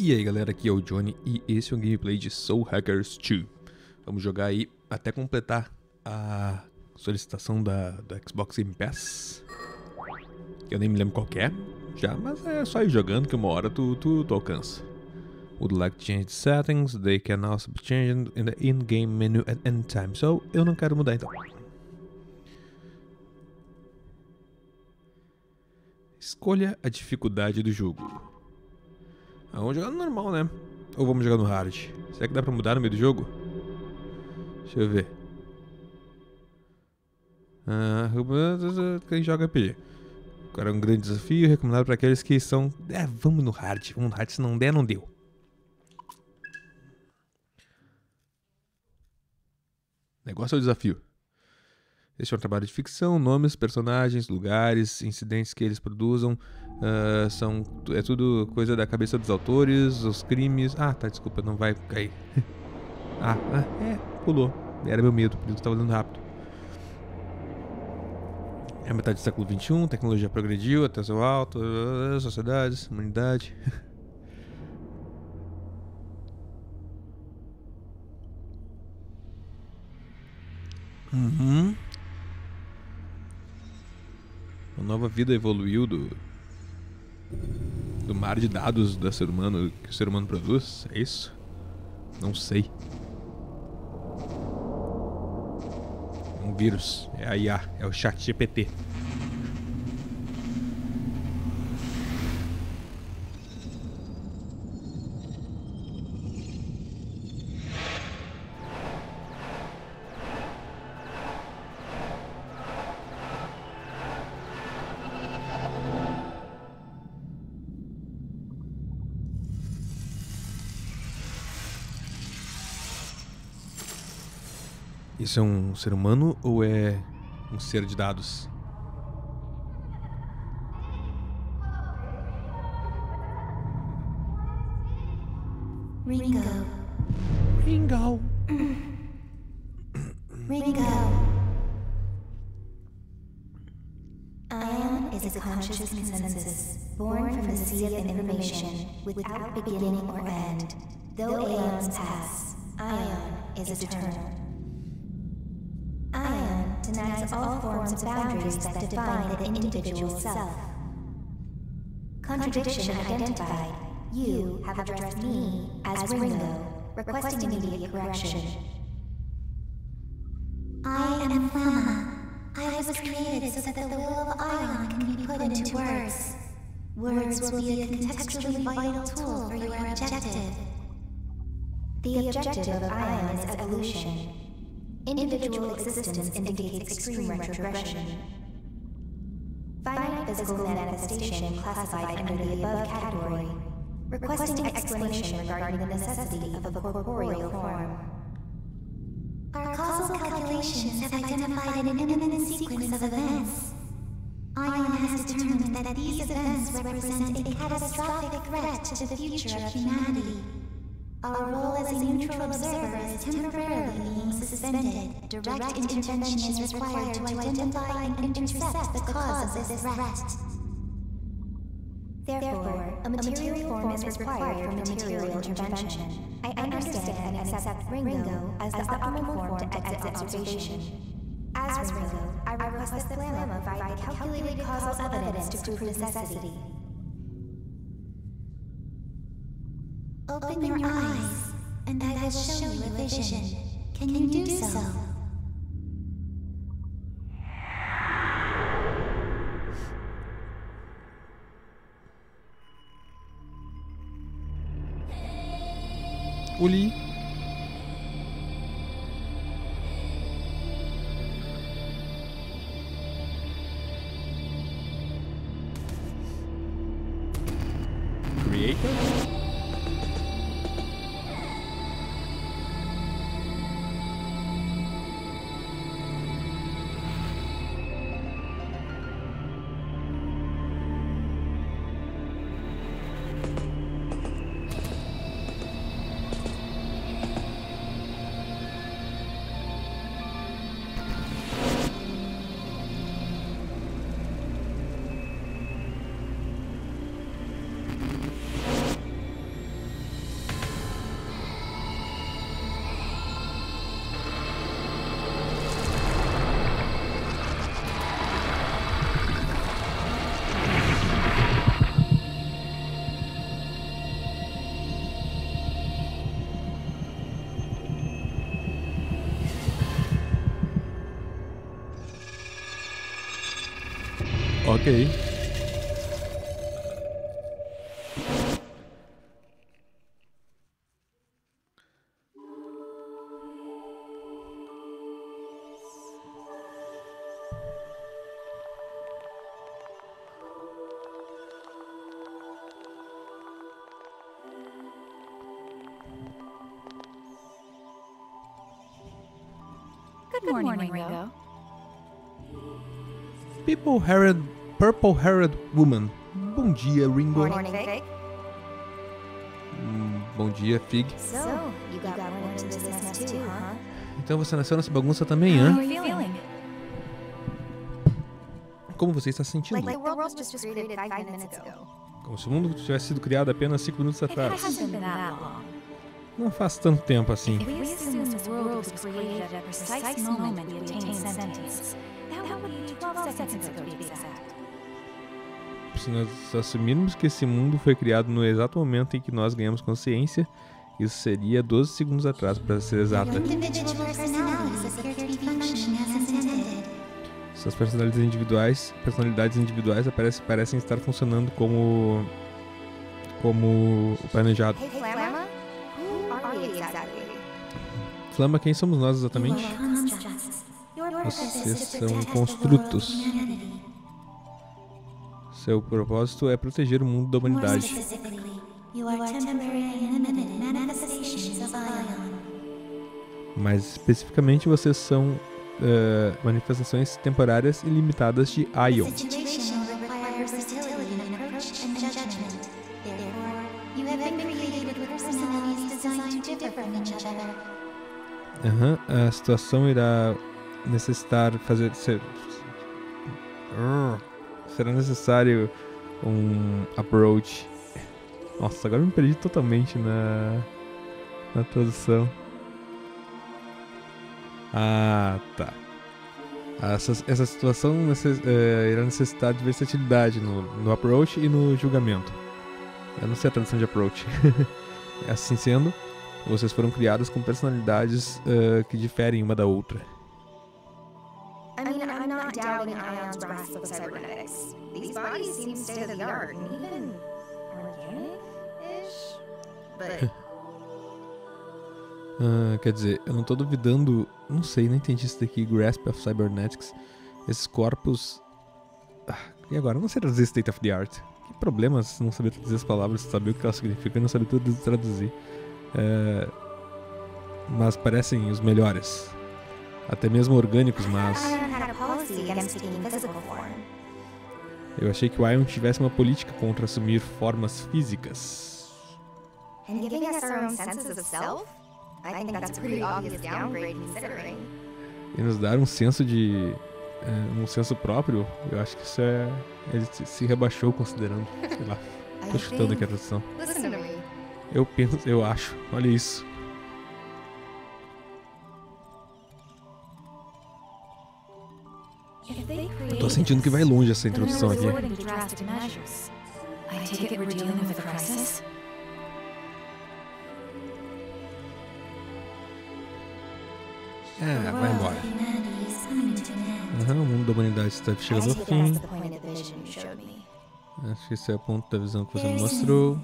E aí galera, aqui é o Johnny e esse é um gameplay de Soul Hackers 2. Vamos jogar aí até completar a solicitação da, do Xbox Game Pass. Eu nem me lembro qual é, já, mas é só ir jogando que uma hora tu, tu, tu alcança. Would like to change the settings, they can also be changed in the in-game menu at any time. So, eu não quero mudar então. Escolha a dificuldade do jogo. Ah, vamos jogar no normal, né? Ou vamos jogar no hard? Será que dá pra mudar no meio do jogo? Deixa eu ver. Ah, quem joga RPG. Agora é um grande desafio, recomendado para aqueles que são... É, vamos no hard. Vamos no hard, se não der, não deu. Negócio é o desafio. Este é um trabalho de ficção, nomes, personagens, lugares, incidentes que eles produzam, uh, são é tudo coisa da cabeça dos autores, os crimes. Ah, tá, desculpa, não vai cair. ah, ah, é, pulou. Era meu medo, por isso estava andando rápido. É a metade do século XXI, tecnologia progrediu até seu alto, uh, sociedades, humanidade. uhum. Uma nova vida evoluiu do do mar de dados do ser humano que o ser humano produz? É isso? Não sei. Um vírus. É a IA. É o chat GPT. Isso é um ser humano ou é um ser de dados? Ringo. Ringo. Ringo. Ion is a conscious consensus, born from the sea of information, without beginning or end. Though aeons pass, Ion is eternal. Denies all forms of boundaries that define the individual self. Contradiction identified. You have addressed me as Ringo, requesting immediate correction. I am Flamma. I was created so that the will of Ion can be put into words. Words will be a contextually vital tool for your objective. The objective of Ion is evolution. Individual existence indicates extreme retrogression. Finite physical manifestation classified under the above category, requesting explanation regarding the necessity of a corporeal form. Our causal calculations have identified an imminent sequence of events. Ion has determined that these events represent a catastrophic threat to the future of humanity. Our role as a neutral observer is temporarily being suspended. Direct intervention is required to identify and intercept the cause of this threat. Therefore, a material form is required for material intervention. I understand and accept Ringo as the optimal form to exit observation. As Ringo, I request that Flamma provide calculated causal evidence to prove necessity. Open your eyes, and I will show you a vision. Can you do so? Uli. Creator? Ok. Good morning, Ringo. People haired, purple haired woman. Bom dia, Ringo. Morning, Fig. Hum, bom dia, Fig. So, you got born into this mess too, huh? Então você nasceu nessa bagunça também, hã? Como você está se sentindo? Como se o mundo tivesse sido criado apenas 5 minutos atrás. Não faz tanto tempo assim. Se nós assumirmos que esse mundo foi criado no exato momento em que nós ganhamos consciência, isso seria 12 segundos atrás, para ser exata. Suas personalidades individuais, personalidades individuais aparecem, parecem estar funcionando como como planejado. Flama, quem somos nós exatamente? Vocês são construtos. Seu propósito é proteger o mundo da humanidade. Mas especificamente vocês são eh, manifestações temporárias e limitadas de Ion. Aham, a situação irá necessitar fazer. Ser, Urgh. Será necessário um approach. Nossa, agora me perdi totalmente na, na tradução. Ah, tá. Essa, essa situação necess, eh, irá necessitar de versatilidade no, no approach e no julgamento. Eu não sei a tradução de approach. assim sendo, vocês foram criados com personalidades eh, que diferem uma da outra. Not doubting Ion's grasp of cybernetics. These bodies seem state of the art and even organic-ish. But Ah, quer dizer, eu não tô duvidando. Não sei, não entendi isso daqui. Grasp of Cybernetics. Esses corpos. Ah, e agora? Eu não sei traduzir State of the Art. Que problema se não saber traduzir as palavras, saber o que elas significam e não saber tudo traduzir. É, Mas parecem os melhores. Até mesmo orgânicos, mas. Ion had a policy against taking physical form. Eu achei que o Ion tivesse uma política contra assumir formas físicas. E nos dar um senso de. é, um senso próprio, eu acho que isso é. Ele se- rebaixou considerando. Sei lá. Tô chutando aqui a tradução. Eu penso, eu acho. Olha isso. Eu tô sentindo que vai longe essa introdução aqui. resorting to drastic measures. I take it we're dealing with a crisis? É, vai embora. Aham, o mundo da humanidade está chegando ao fim. Acho que esse é o ponto da visão que você me mostrou.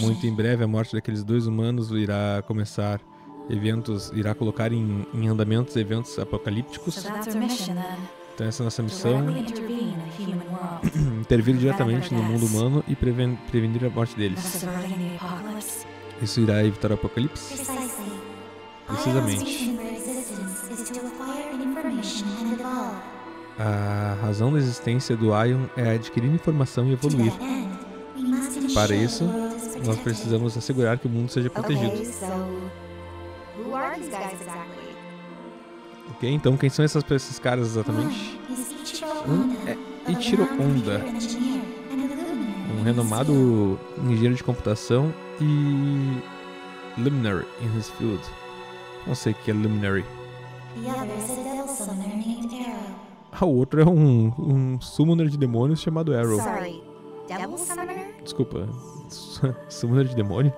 Muito em breve a morte daqueles dois humanos irá começar eventos, irá colocar em, em andamentos eventos apocalípticos. Então essa é a nossa missão, intervir diretamente no mundo humano e preven- prevenir a morte deles. Isso irá evitar o apocalipse? Precisamente. A razão da existência do Ion é adquirir informação e To evoluir. Para the isso, world is Nós protected. precisamos assegurar que o mundo seja protegido. Who are these guys exactly? Ok? Então quem são essas, esses caras exatamente? One is Ichiro Um Honda, é of a Ichiro Honda, um renomado engenheiro de computação e luminary in his field. Não sei o que é luminary. Ah, o outro é um, um summoner de demônios chamado Arrow. Desculpa, summoner de demônio?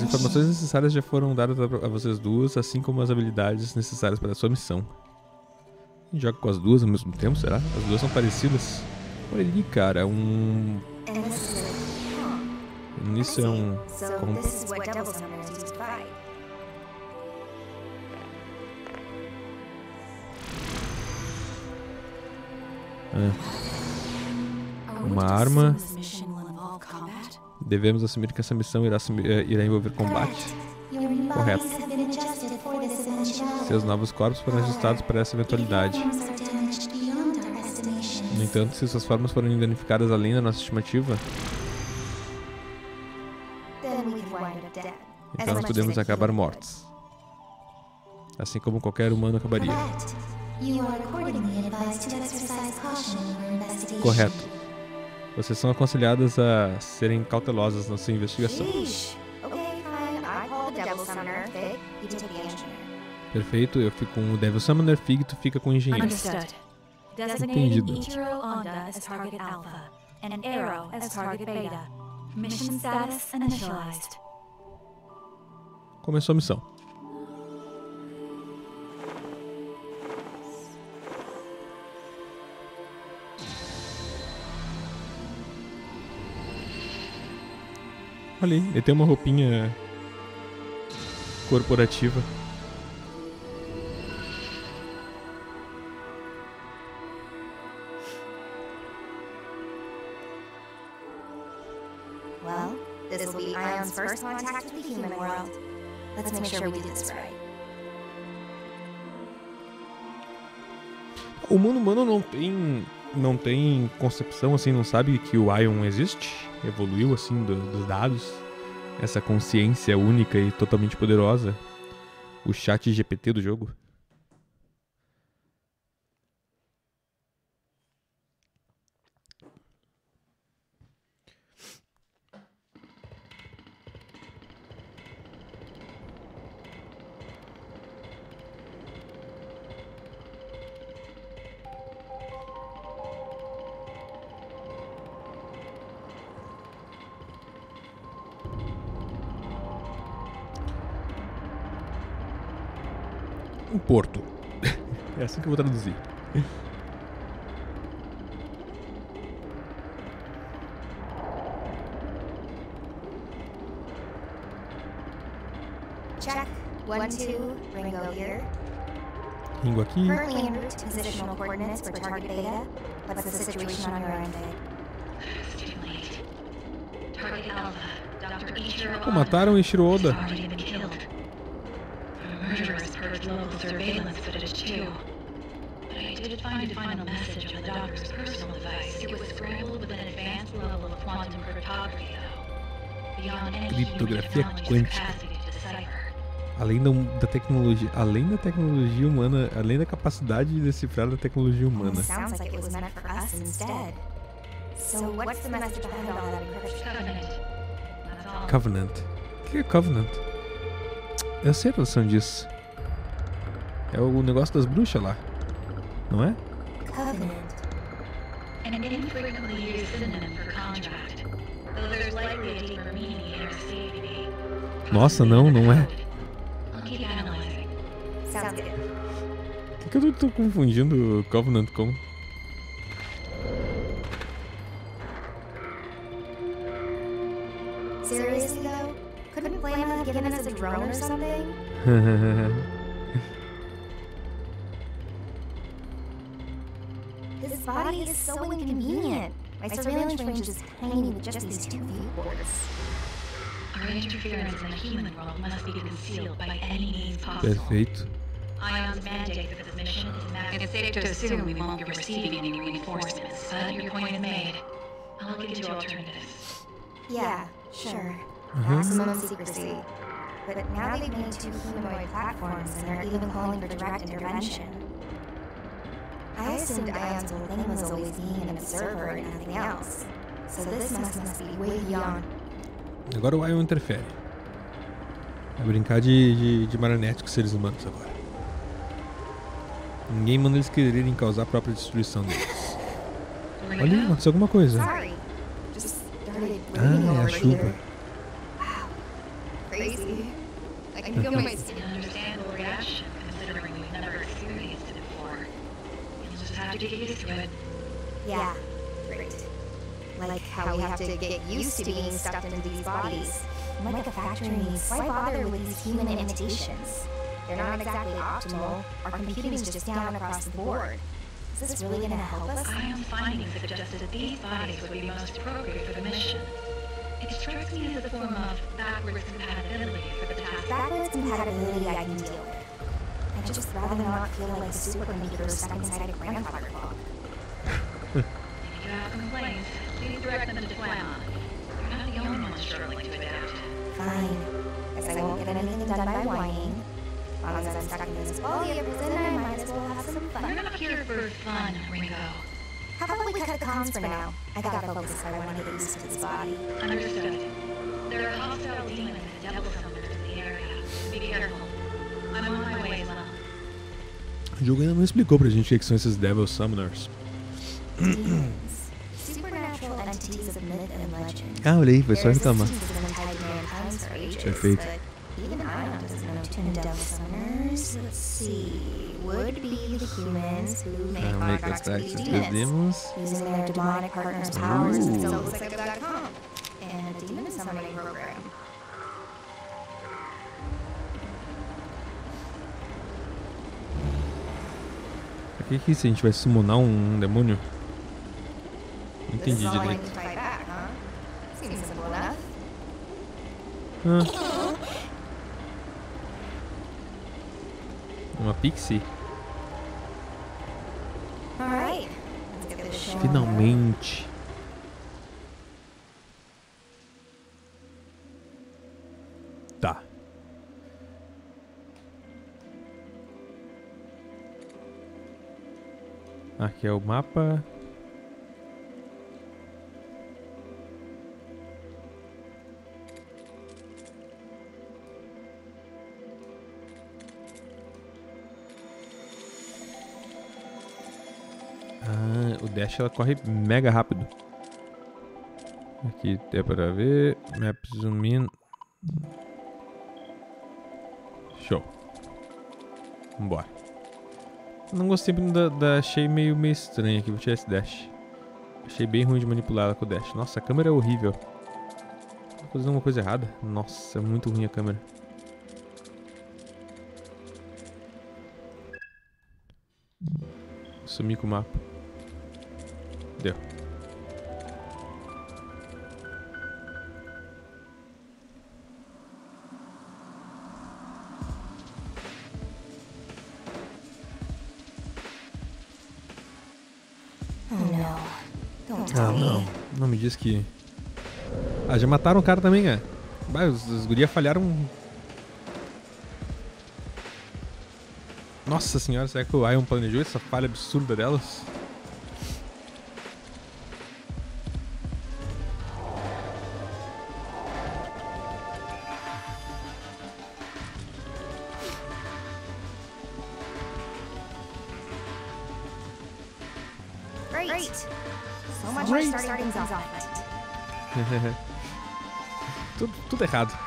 Mission. informações necessárias já foram dadas a vocês duas, assim como as habilidades necessárias para a sua missão. Joga com as duas ao mesmo tempo, será? As duas são parecidas. Olha ali, cara, um. Enlisted. Huh. Isso é um. So como- this is Devemos assumir que essa missão irá, assumir- eh, irá envolver combate. Correto. Seus novos corpos foram ajustados para essa eventualidade. No entanto, se suas formas forem danificadas além da nossa estimativa, então nós podemos acabar mortos. Assim como qualquer humano acabaria. Correto. Vocês são aconselhadas a serem cautelosas na sua investigação. Perfeito, eu fico com o Devil Summoner, Fig, tu fica com o engenheiro. Entendido. Ichiro Onda as Olha aí, ele tem uma roupinha corporativa. Well, this will be Ion's first contact with the human world. Let's make sure we do this right. O humano humano não tem não tem concepção assim, não sabe que o Ion existe, evoluiu assim do- dos dados, essa consciência única e totalmente poderosa, o chat GPT do jogo. Um porto. é assim que eu vou traduzir. Check. One, two, Ringo here. Ringo aqui. Currently en route to positional coordinates for target beta. What's the situation on your end, Fig? It's too late. Target Alpha, Dr. Ichiro Pô, mataram o Ishiro Oda. Murderous purged local surveillance footage too. But I did find a final message on the doctor's personal device. It was scrambled with an advanced level of quantum cryptography, though. Beyond any Criptografia quântica. capacity to decipher. Além da, da tecnologia, além da tecnologia humana, além da capacidade de decifrar da tecnologia humana. Sounds like it was meant for us instead. So what's the message behind all that encryption? Covenant. Covenant. O que é Covenant? Eu sei a tradução disso. É o negócio das bruxas lá. Não é? Covenant. An infrequently used synonym for contract. Though there's likely a deeper meaning here escaping me. Nossa, não, não é. Por que, eu tô confundindo Covenant com. Drone or something? This body is so inconvenient. My surveillance range is tiny with just these two viewports. Our interference in the human world must be concealed by any means possible. Perfeito. Ion's mandate for this mission is massive. It's safe to assume we won't be receiving any reinforcements, but your point is made. I'll look into alternatives. Yeah, sure. Uh-huh. Maximum secrecy. But now they've made two humanoid platforms and they're even calling for direct intervention. I assumed Ion's whole thing was always being an observer and nothing else. So this must, must be way beyond. Agora o Ion interfere. Vai brincar de, de, de marionete com seres humanos agora. Ninguém manda eles quererem causar a própria destruição deles. Olha aconteceu alguma coisa. Ah, é a chuva. Crazy. I can feel my an understandable reaction, considering we've never experienced it before. You'll just have to get used to it. Yeah, great. Like how we have to get used to being stuffed into these bodies. Like a factory needs, why bother with these human imitations? They're not exactly optimal. Our computing's just down across the board. Is this really gonna help us? IOM's findings suggested that these bodies would be most appropriate for the mission. It strikes me as a form of backwards compatibility for the task. Backwards compatibility I can deal with. I'd just rather not feel like a supercomputer stuck inside a grandfather clock. If you have complaints, please direct them to Flamon. You're not the only one struggling to adapt. Fine. Guess I won't get anything done by whining. As long as I'm stuck in this quality of prison, I might as well have some You're not here for fun, Ringo. How about we cut the comms for now? I gotta focus I want to get used to this body. Understood. There are hostile demons and devil summoners in the area. Be careful. I'm on my way as well. O jogo ainda não explicou pra gente o que são esses Devil Summoners. Ah, olha aí, foi só reclamar. Perfeito. Even Ion doesn't know many devil summoners. Let's see. Would be the humans who make Ah, contracts us with demons. using their demonic partners' powers Ooh. and. And a demon summoning program. Pra que que isso? A gente vai summonar um demônio? Não entendi direito. Ah. Uma pixie? Finalmente. Tá. Aqui é o mapa. Dash ela corre mega rápido. Aqui dá pra ver. Map zoom in. Show. Vambora. Não gostei muito da, da. Achei meio, meio estranho aqui. Vou tirar esse dash. Achei bem ruim de manipular ela com o dash. Nossa, a câmera é horrível. Tô fazendo alguma coisa errada? Nossa, é muito ruim a câmera. Sumi com o mapa. Diz que. Ah, já mataram o cara também, é. Os, os guria falharam. Nossa senhora, será que o Ion planejou essa falha absurda delas? Tudo, tudo errado.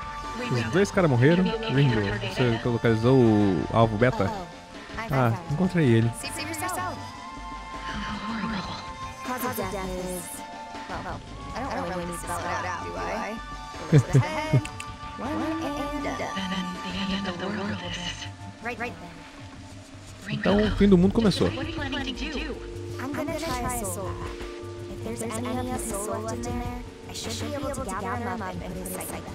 Os dois caras morreram. Ringo, você localizou o alvo beta? Oh, Ah, encontrei ele. It the the the Então o fim do mundo começou. I'm gonna try a soul. If there's any of his soul left in there, I should be able to gather them up and put together.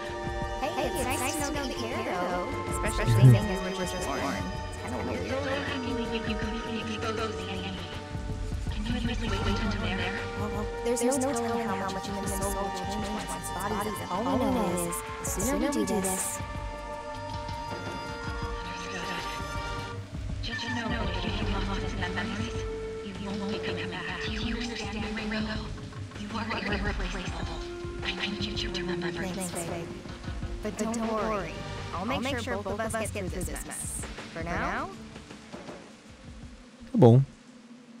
Especially mm-hmm. we were just born. It's kind of weird. There's no telling how much in the soul will change once its oh, is. Sooner we do this, know you. Do understand? You are irreplaceable. I need you to remember things, babe. But don't, worry. I'll make, sure, both of us get through this mess. For now, Tá bom.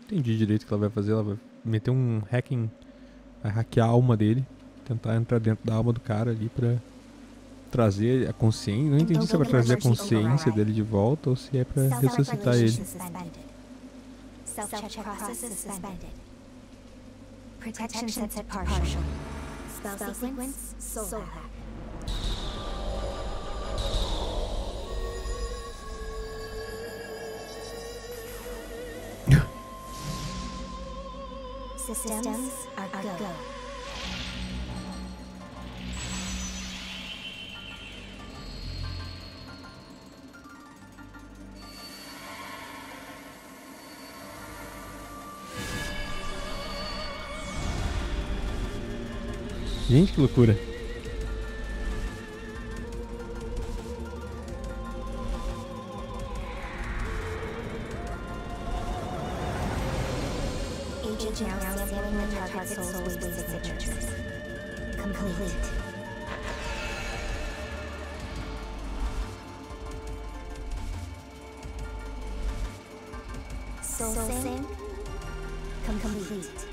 Entendi direito o que ela vai fazer. Ela vai meter um hacking. Vai hackear a alma dele. Tentar entrar dentro da alma do cara ali pra trazer a consciência. Não entendi se é pra trazer a consciência dele de volta ou se é pra ressuscitar ele. Self-check process suspended. Protection set partial. Spell sequence soul hack. Are go. Gente, que loucura. Complete.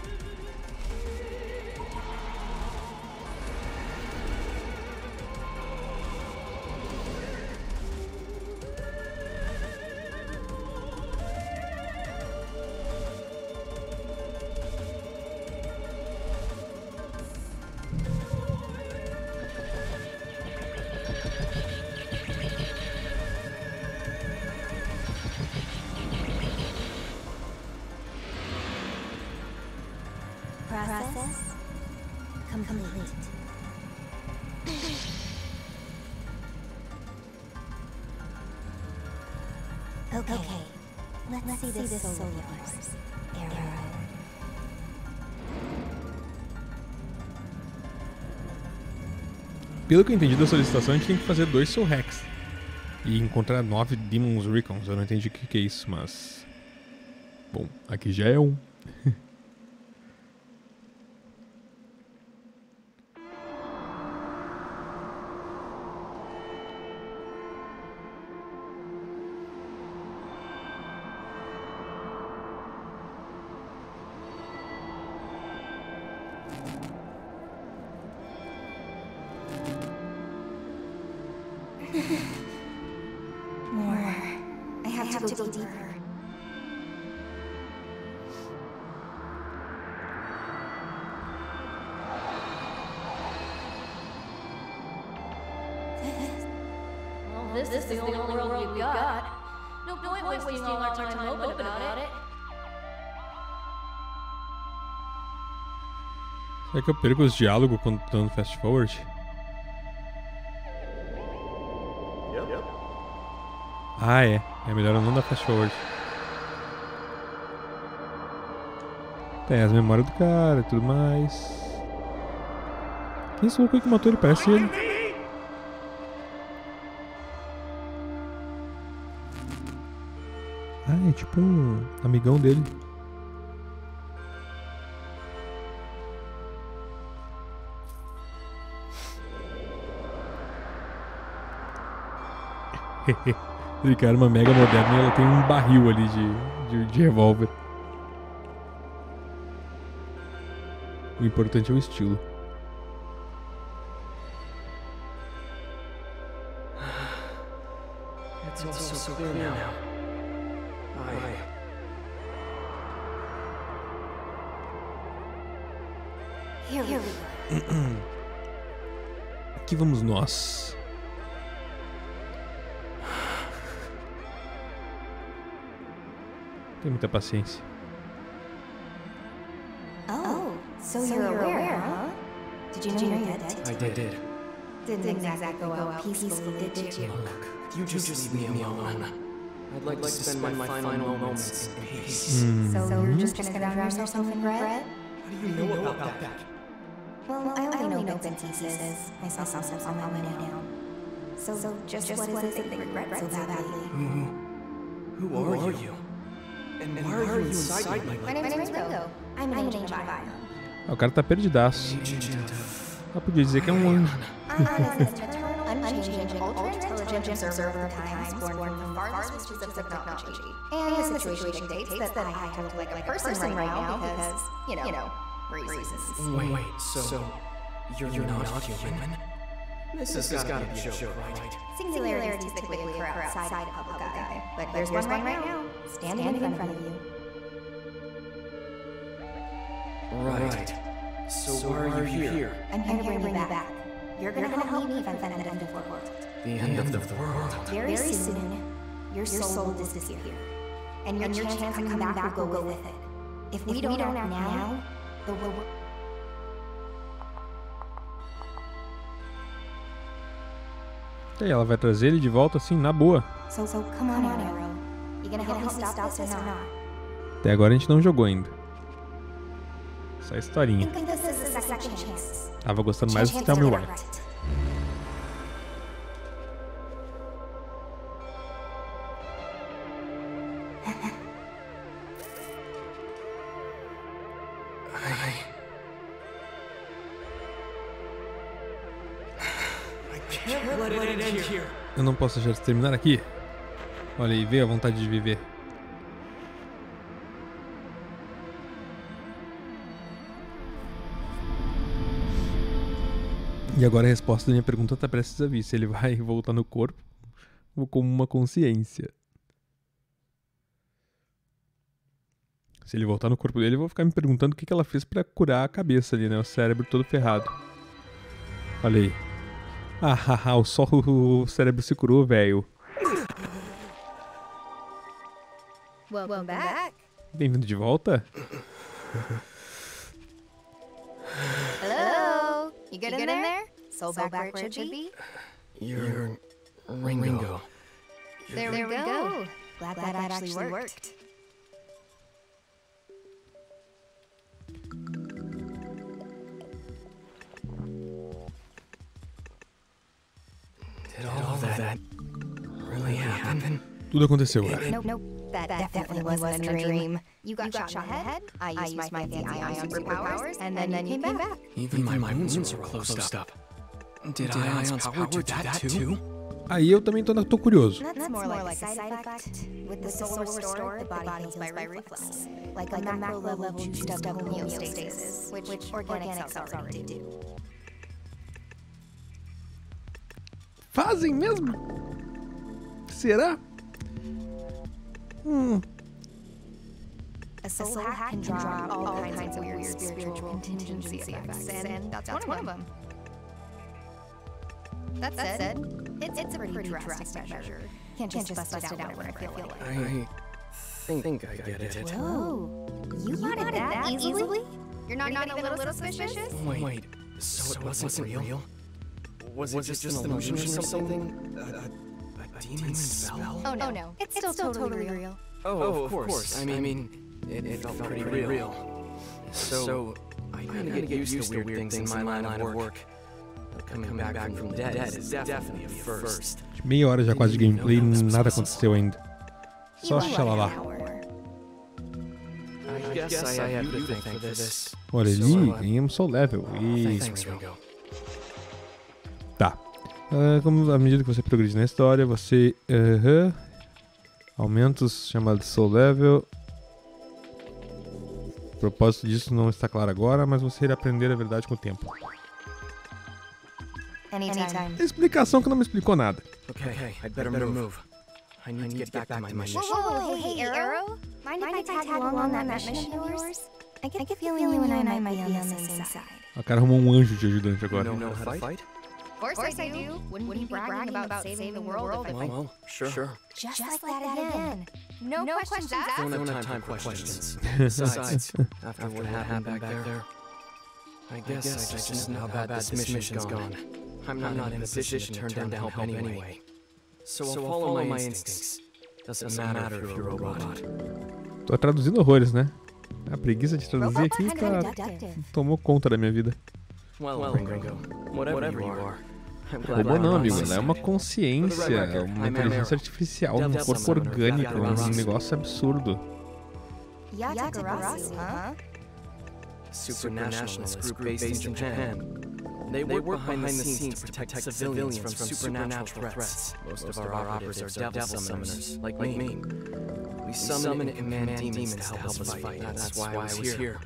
Okay. Let's, Let's see, this soul of yours. Arrow. Pelo que eu entendi da solicitação, a gente tem que fazer dois Soul Hacks. E encontrar nove Demons Recons. Eu não entendi o que, que é isso, mas. Bom, aqui já é um. Que eu perco os diálogos quando tô dando fast forward? Ah, é. É melhor eu não dar fast forward. Tem as memórias do cara e tudo mais. Quem é esse louco que matou ele? Parece ele. Ah, é tipo um amigão dele. Cara é uma mega moderna e ela tem um barril ali de, de, de revólver. O importante é o estilo. It's all so clear now. I... Here, we go. Aqui vamos nós. Tem muita paciência. Oh, oh, so, you're, aware, huh? Did you know you're dead? I did. Didn't exactly go out peacefully, did you? Look, you just leave me alone. I'd like to spend my final moments in peace. Hmm. So you're just gonna drown yourself in regret? What do you know about that? Well, I only know bits and pieces. I saw some stuff on my way down. So, so just, what is it that you regret so badly? Mm-hmm. Who are you? And why are you inside my My name's Ringo. I'm an agent of Ion. Ah, o cara tá perdidaço. Ah, podia dizer que é um anjo. Is an eternal, unchanging, ultra-intelligent observer of times born from the farthest reaches of technology. And the situation dictates that I have to look like a person right now because, you know, reasons. Wait, wait, so, you're, you're not, human? This, has gotta, be a joke, right? Singularities typically occur outside the public eye, but there's one right now, standing in front of you. Right. So, why are you here? I'm here to bring you back. You're gonna help me prevent the end of the world. The end of the world. Very soon, your soul will disappear, and your chance of coming back will go with it. If we don't act now, the world. E aí, ela vai trazer ele de volta assim, na boa. So, so come on, Arrow. Até agora a gente não jogou ainda. Só a historinha. Think this is a second chance. Tava gostando mais do Chance Tell to Me get Why. Eu não posso deixar isso terminar aqui. Olha aí, vê a vontade de viver. E agora a resposta da minha pergunta tá prestes a vir. Se ele vai voltar no corpo ou como uma consciência. Se ele voltar no corpo dele, eu vou ficar me perguntando o que, ela fez pra curar a cabeça ali, né? O cérebro todo ferrado. Olha aí. Ah, haha, o só o cérebro se curou, velho. Welcome back. Bem-vindo de volta? Hello. You good, in, there? Soul, back, where it should be? You're... Ringo. There, we go. Glad that, actually worked. Did all of that really happen? Tudo aconteceu, cara. Nope, nope. That, definitely, wasn't a dream. You got, shot, in the head. I used, my fancy ion superpowers, and then, you came back. Even my wounds are all closed up. Did, Ion's power do that too? Aí eu também tô, tô curioso. That's, more, like, a side effect. With the soul restored, the body heals by reflex. Like a macro level juiced up homeostasis, which, which organic cells already do. Fazem mesmo? Será? Hum, A soul, hack can drop all, kinds, of weird spiritual contingency effects, and that's, one, of them. That said, it's, it's a pretty, drastic, measure. Can't just, bust, it out whenever I feel like. I think I get it. Whoa, you, got, it that easily? You're not, even, a little, suspicious? Wait, wait. So, it wasn't, real? Was, it just, an illusion or something? A, a, uh, uh, a demon spell? Oh no, no. It's, still, totally, real. Oh, of course. I mean, it, it felt pretty real. So, I kind of get used to weird things in my line of work. But coming back from the dead is definitely a first. meia hora já quase de gameplay e nada aconteceu ainda. Só xalala. I guess I have you to thank for this. Olha ali, ganhamos Soul Level. E Thanks, Ringo. tá. Ah, como à medida que você progride na história, você aham, aumenta os chamados Soul Level. O propósito disso não está claro agora, mas você irá aprender a verdade com o tempo. Anytime. Explicação que não me explicou nada. Okay, I'd better, move. I need, to get, back, to my mission. Whoa, hey, Arrow. Mind, if I tag along on that mission of yours? I get the feeling you and I might be on the same side. O cara arrumou um anjo de ajudante agora. know how to fight? Of course, I do. Wouldn't, be bragging about saving the world if I Well, sure. sure. Just, like that again. No, questions asked. Don't have time for questions. Besides, after what happened back there, I guess I just know how bad this mission's gone. I'm not, in a position to turn down help anyway. So I'll follow my instincts. Doesn't matter if you're a robot. Tô traduzindo horrores, né? A preguiça de traduzir aqui tá, tomou conta da minha vida. Well, Ringo, whatever, you are, Glad Robô não, amigo. Ela é uma consciência, uma inteligência artificial, um corpo orgânico, um negócio absurdo. Yatagarasu, huh? Supernationalist group based in Japan. They work behind the scenes to protect civilians from supernatural threats. Most of our operatives are devil summoners, like me. We summon and command demons to help us fight. That's why I was here.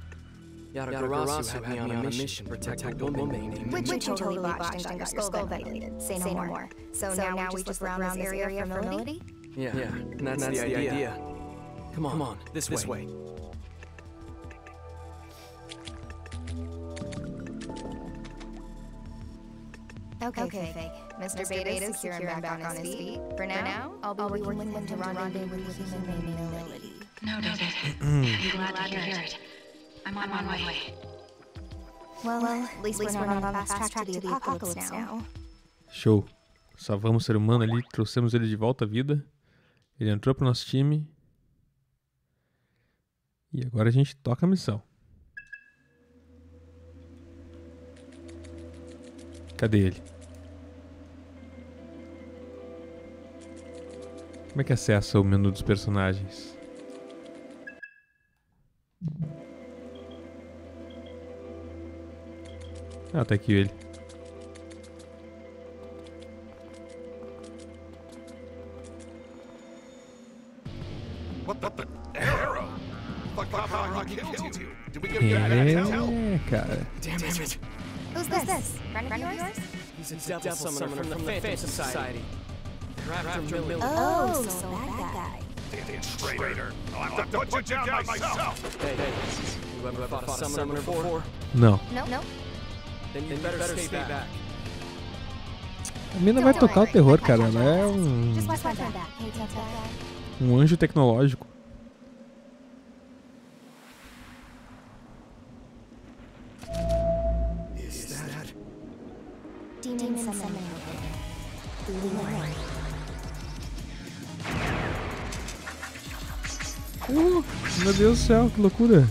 Yatagarasu had me on a mission to protect a woman named Which you totally botched and got your skull ventilated. Say no more. So now we just look around this area for Melody? Yeah, and that's, the, idea. Come on, Come on, this, way. Okay, okay. Mr. Beta is secure and back on his feet. For now, I'll be working with him to rendezvous with a human named Melody. Noted. I'm glad to hear it. I'm on my way. Well, at least we're not on fast track to the apocalypse now. Show. Salvamos o ser humano ali, trouxemos ele de volta à vida. Ele entrou pro nosso time. E agora a gente toca a missão. Cadê ele? Como é que acessa o menu dos personagens? Ah, tá aqui ele. What the, the arrow? Fuck, fuck, killed you? Did we get that intel? É, cara. Damn it. Who's this? Friend of yours? He's a devil, summoner, from, the Phantom, Society. They're. Oh, so that guy. Damn traitor. I'll have to put you down myself. Hey, hey. You ever fought a summoner before? Não. No, no. A mina vai tocar o terror, cara. Ela é um, um anjo tecnológico. Uh, meu Deus do céu, que loucura.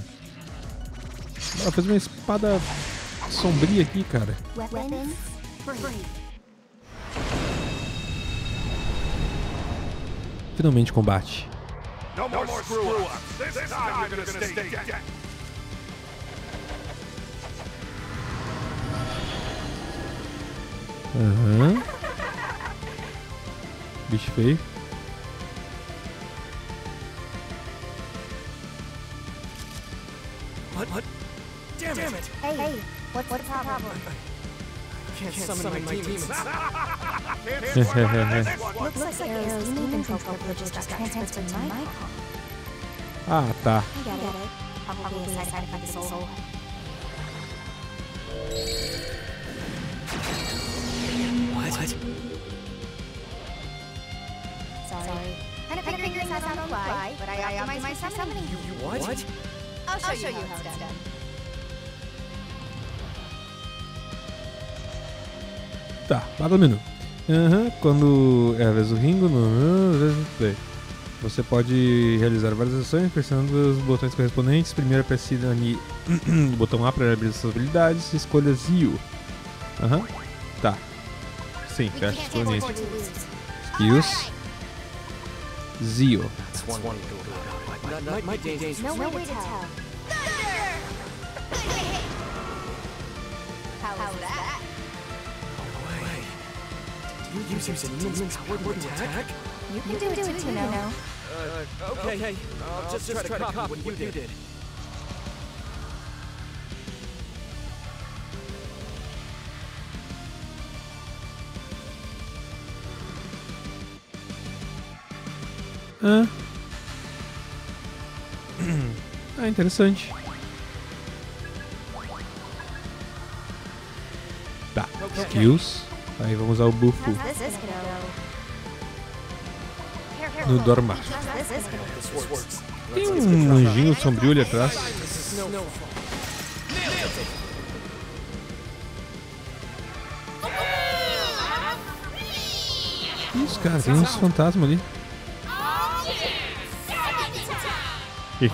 Ela fez uma espada sombria aqui, cara. Finalmente combate. No more screw-ups. This Can't, summon, my demons. Looks like Arrow's demon control privileges got transferred to my com. ah, tá. I get it. Probably a side effect of the soul. What? Sorry. Kind of figuring this out on the fly, but I optimized my summoning. You what? What? I'll show, you how it's done. Tá, lá no menu. Aham, quando é a vez do Ringo, no... você pode realizar várias ações pressionando os botões correspondentes. Primeiro pressione o botão A para abrir suas habilidades. Escolha Zio. Aham, tá. Sim, fecha lose. Skills. Zio. That's one way You use your demons power to attack? You can do it too, you know. Okay, hey. I'll just, try, to copy what you did. Ah. Ah, interessante. Tá, skills. Aí vamos ao gonna no Dormar. Tem um anjinho sombrio ali atrás. Isso, cara, tem uns fantasmas ali. Ih,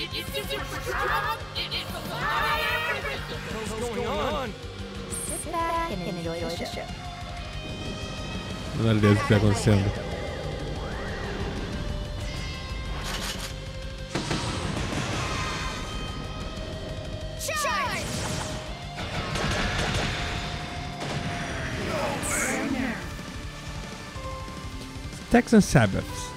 What's this? What's going on? sit back and enjoy the show. Menor ideia do que tá acontecendo. Texan Sabbath.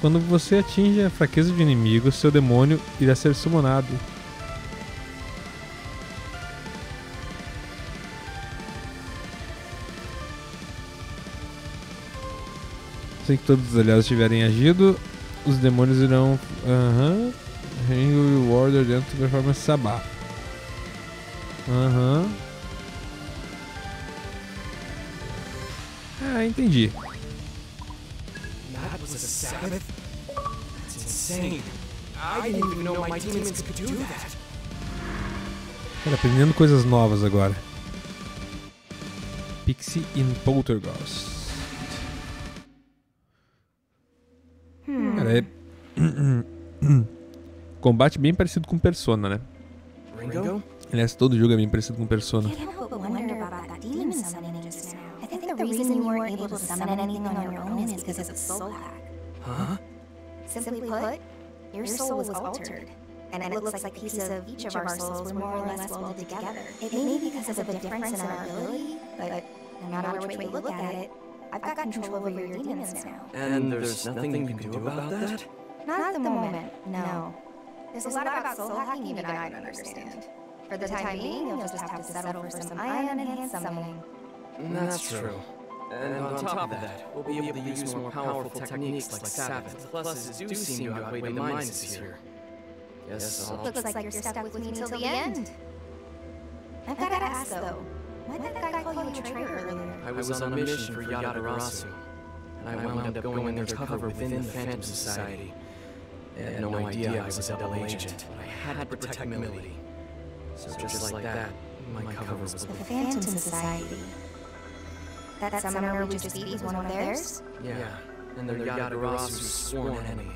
Quando você atinge a fraqueza de inimigo, seu demônio irá ser summonado. Assim que todos os aliados tiverem agido, os demônios irão. Aham. Ringo e Warder dentro da performance Sabá. Aham. Ah, entendi. Sabbath? That's insane. I didn't even know my demons could do that. Cara, aprendendo coisas novas agora. Pixie in Poltergeist. Cara, é. Combate bem parecido com Persona, né? Ringo? Aliás, todo jogo é bem parecido com Persona. Can't help but wonder about that demon summoning just now. I think the reason you weren't able to summon anything on your own is because of soul hack. Huh? Simply put, your soul was altered. And it looks like pieces of each of our souls were more or less welded together. It may be because of a difference in our ability, but no matter which way you look at it, I've got control over your demons now. And there's nothing you can do about that? Not at the moment, no. There's a lot about soul hacking even I don't understand. For the time being, you'll just have to settle for some ion-enhanced summoning. That's true. And on top of that, we'll be able to use more powerful techniques like Sabbath. Pluses do seem to outweigh the minuses here. Yes, I'll... Looks like you're stuck with me till the end. I've gotta ask though, why did that guy call you a traitor earlier? I was on a mission for Yadagarasu, and I wound up going undercover within the Phantom Society. They had no idea I was a double agent, but I had to protect Millie. So just like that, my cover was The Phantom Society. That summoner we just beat was one of theirs? Yeah, and they're Yadagarasu's sworn enemy.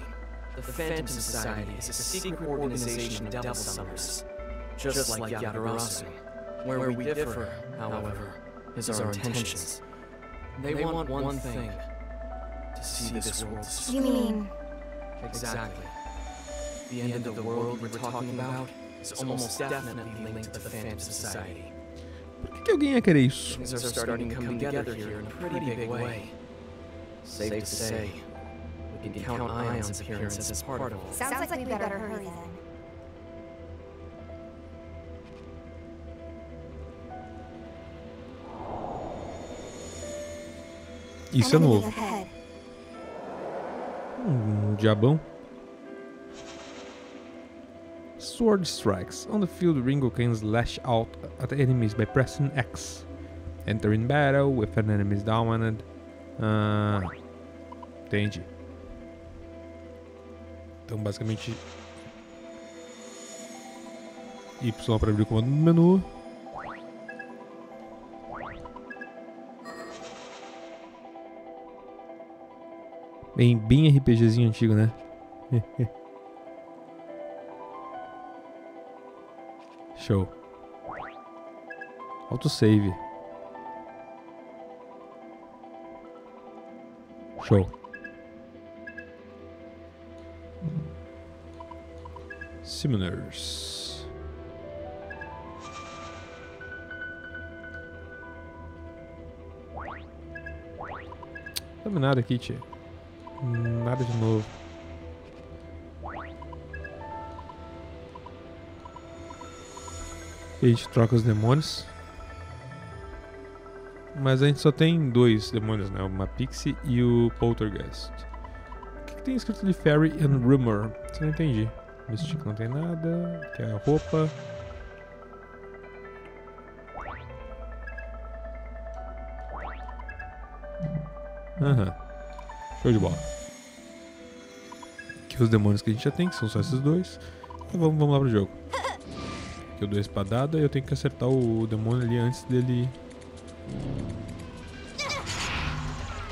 The Phantom Society is a secret organization of devil summoners, just like Yadagarasu. Where we differ, however, is our intentions. They want one thing to see this world You mean Exactly. The end of the world we're talking about is almost definitely linked to the Phantom Society. Por que, que alguém ia querer isso? Things are starting to come together here in a pretty big way. Safe to say, we can count Ion's appearance as part of it. Sounds like we better hurry then. Isso é novo. ahead. Um diabão. Sword strikes. On the field, Ringo can slash out at enemies by pressing X. Enter in battle with an enemy domined. Ah, entendi. Então, basicamente, Y para abrir o comando no menu. Bem, bem RPGzinho antigo, né? Show. Autosave. Show. Summoners. Não nada aqui, tia. Nada de novo. E a gente troca os demônios. Mas a gente só tem dois demônios, né? Uma Pixie e o Poltergeist. O que, que tem escrito de Fairy and Rumor? Isso eu não entendi. Mystic não tem nada. Aqui é a roupa. Aham. Show de bola. Aqui os demônios que a gente já tem, que são só esses dois. Então vamos, vamos lá pro jogo. Eu dou a espadada e eu tenho que acertar o demônio ali antes dele.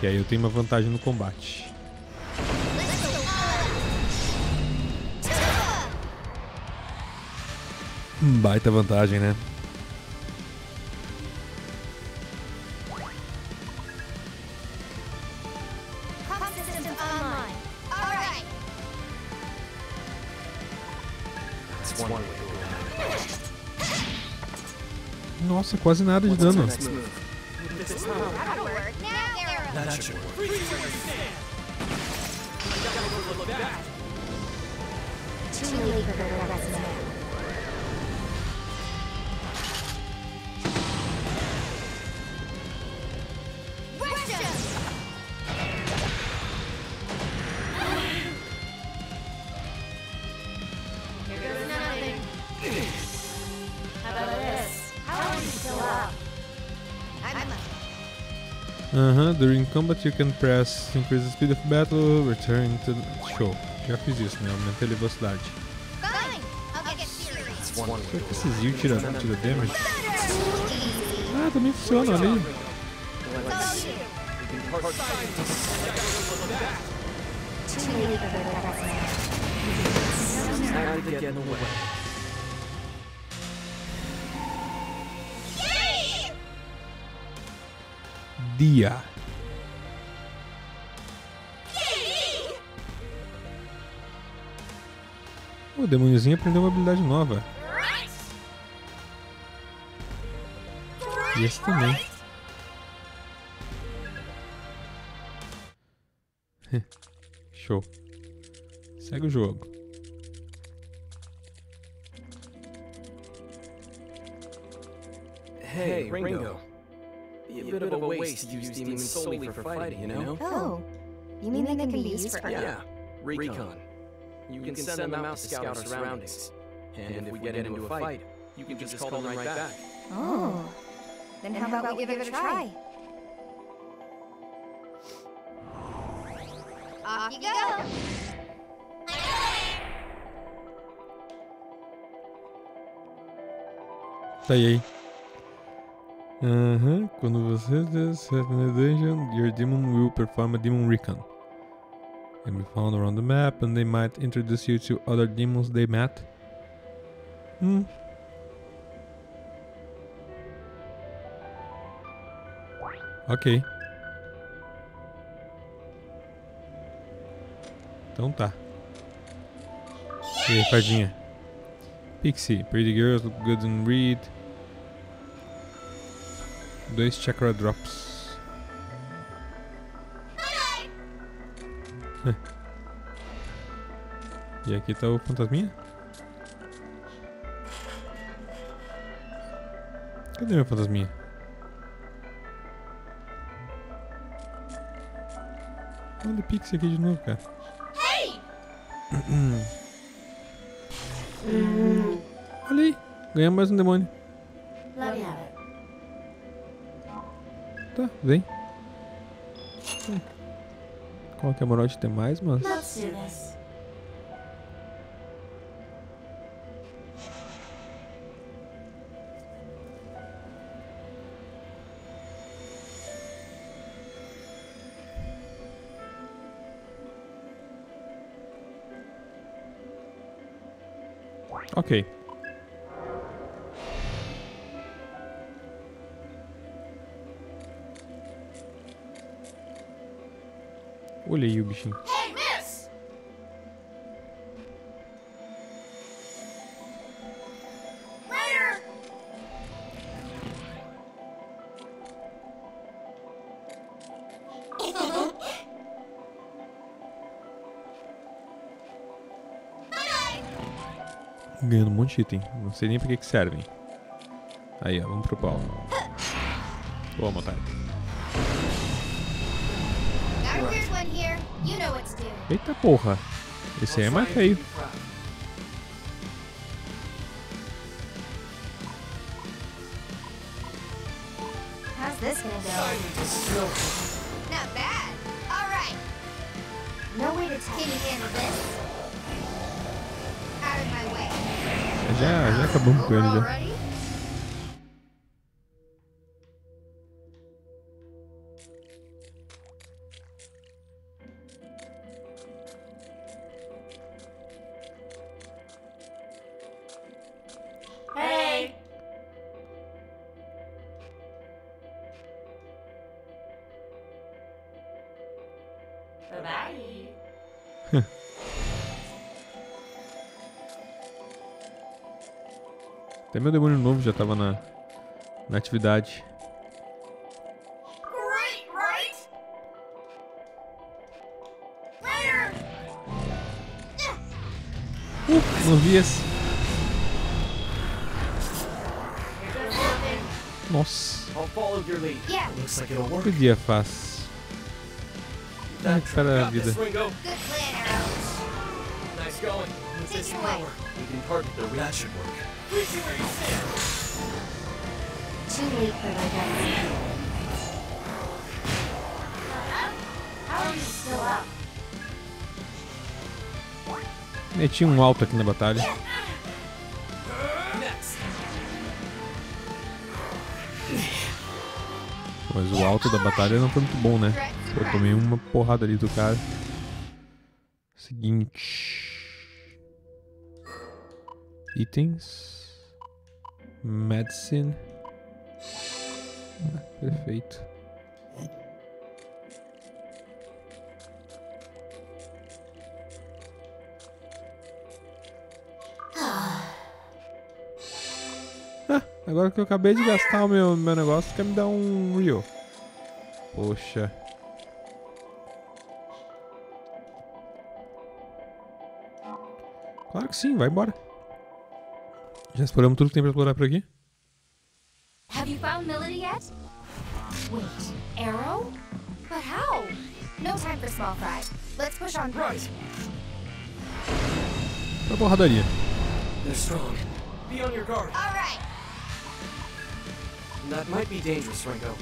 Que aí eu tenho uma vantagem no combate. Baita vantagem, né? Nossa, quase nada de dano. Too late for combat you can press increase the speed of battle, return to show. Já fiz isso, né? Aumentei a velocidade. Será que esse Zil tira, tira damage? Ah, também funciona, olha aí. O demôniozinho aprendeu uma habilidade nova. E esse também. Show. Segue o jogo. Hey, Ringo. Be a bit of a waste to use demons solely for fighting, you know? Oh, you mean they can be used for Yeah, recon. You can send them out to scout our surroundings. And if we get into a fight, you can just call them right back. Oh, then how about we give it a try? Off you go. Tá aí. Aham, quando você set in a dungeon, your demon will perform a demon recon. Can be found around the map and they might introduce you to other demons they met. Hum. Ok. Então tá. E aí, fadinha? Pixie, pretty girls look good and read. Dois chakra drops. e aqui tá o fantasminha? Cadê meu fantasminha? Olha o Pixie aqui de novo, cara. Olha aí, ganhamos mais um demônio. Tá, vem. Qual que é a moral de ter mais, mas... Ok. Olha aí o bichinho. Hey, miss! Later! Ganhando um monte de item. Não sei nem pra que que servem. Aí, ó, vamos pro pau. Boa, otário. Eita porra. Esse aí é mais feio. How's this gonna go? Not bad. All right. No way to can you handle this? Out of my way. Já, já acabamos com ele Overall já. Meu demônio novo já tava na, na atividade. Uh, não vi esse. Nossa, que dia faz? Ah, recupera a Got this, vida. Nice going. Away. power, we can target the That should work. Too late for my guns. How are you still up? Meti um alto aqui na batalha. Mas o alto da batalha não foi muito bom, né? Eu tomei uma porrada ali do cara. Seguinte. Itens. Medicine. Ah, perfeito. Ah, agora que eu acabei de gastar o meu, meu negócio, quer me dar um Rio. Poxa. Claro que sim, vai embora. Já exploramos tudo que tem pra explorar por aqui? Have you found Melody yet? Wait, Arrow? But how? No time for small fry. Let's push on Right. Pra porradaria. They're strong. Be on your guard. All right. That might be dangerous, Ringo.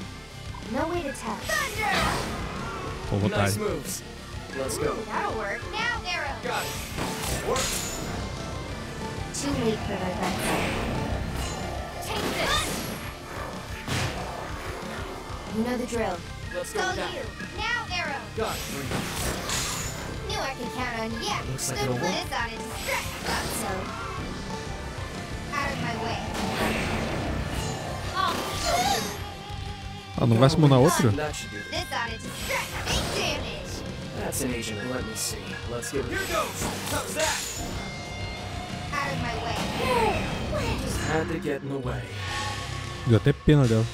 No way to tell. Thunder! Nice moves. Let's go. That'll work. Now, Arrow. Got it. Work. Too late for my guns. Take this. You know the drill. Let's go Go down. you. Now, Arrow. Got three. Ringo. Knew I could count on you. Looks like Good it'll plan is on it. Distract. Thought so. Out of my way. Oh, Ah, não vai summonar outro? That should do it. this ought to distract. Big damage. That's an agent. Let me see. Let's give it. Here goes. How's that? Had to get in the way. Deu até pena dela.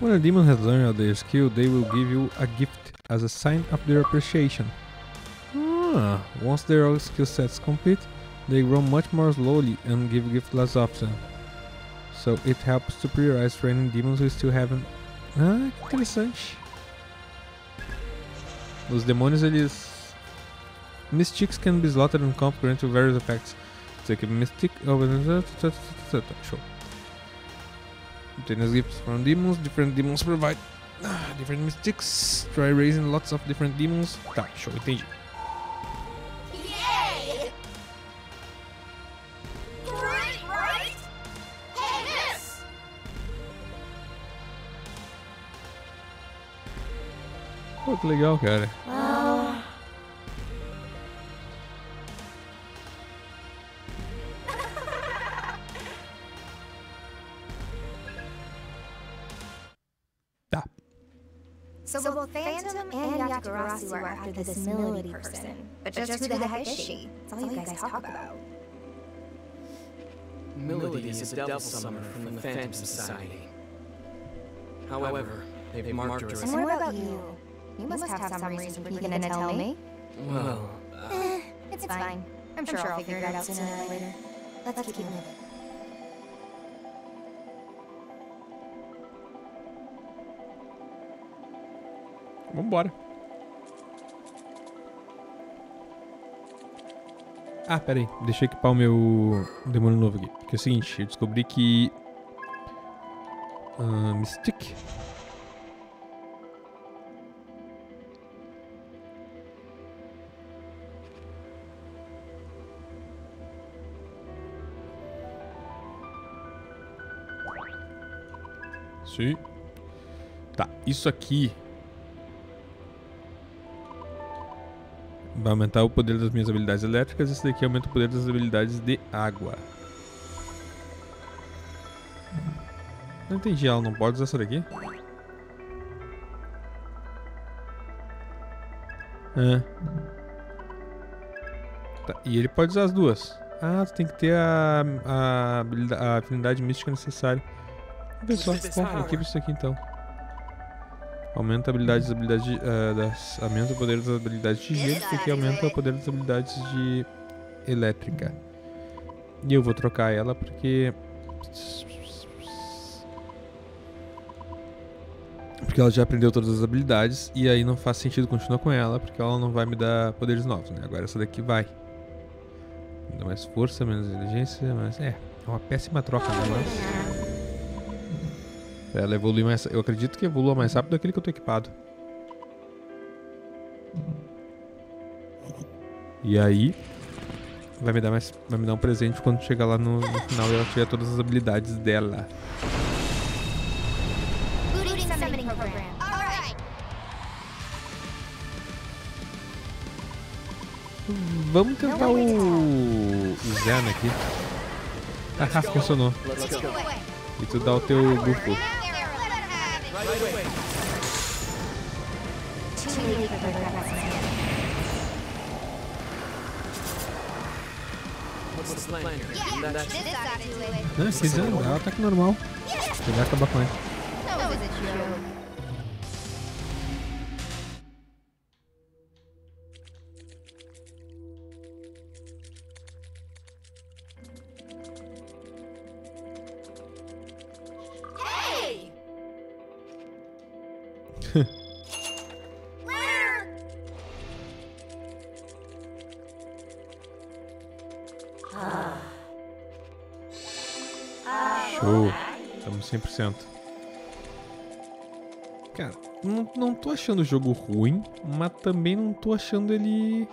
When a demon has learned their skill, they will give you a gift as a sign of their appreciation. Ah, once their skill sets complete, they grow much more slowly and give gift less often. So it helps to prioritize training demons who still haven't. Ah, que interessante. Os demônios eles. Mystics can be slaughtered and comp grant to various effects. Take a mystic. Show. Obtain gifts from demons. Different demons provide ah, different mystics. Try raising lots of different demons. Tá, show, entendi. Que legal, cara. Tá. So, both Phantom and Yatagarasu are after this Melody person. But just, who the heck is she? It's all you guys talk about. Milady is a devil summoner from the Phantom Society. However, they've marked her as And what about you? You must have some reason for you gonna tell me. well. Eh, it's fine. I'm sure I'll figure it out sooner or later. Let's keep moving. Vambora. Ah, pera aí. Deixa eu equipar o meu demônio novo aqui. Porque é o seguinte, eu descobri que... ah, Mystic... Sim. Tá, isso aqui vai aumentar o poder das minhas habilidades elétricas. Esse daqui aumenta o poder das habilidades de água. Não entendi, ela não pode usar essa daqui? É. Tá, e ele pode usar as duas. Ah, tu tem que ter a, a, a afinidade mística necessária. Pessoal, bom, equipe isso aqui então. Aumenta a habilidade das habilidades de, ah, das, aumenta o poder das habilidades de gelo, isso aqui aumenta o poder das habilidades de elétrica. E eu vou trocar ela porque porque ela já aprendeu todas as habilidades e aí não faz sentido continuar com ela porque ela não vai me dar poderes novos, né? Agora essa daqui vai. Dá mais força, menos inteligência, mas é, é uma péssima troca, né? Mas... Ela evoluir mais. Eu acredito que evolua mais rápido daquele que eu tô equipado. E aí. Vai me dar mais. Vai me dar um presente quando chegar lá no, no final e ela tiver todas as habilidades dela. Vamos tentar o. O Zen aqui. Haha, funcionou. E tu dá o teu buffo. This attitude. Não, se quiser, dá ataque normal. Você vai acabar com ele. 100%. Cara, não, não tô achando o jogo ruim, mas também não tô achando ele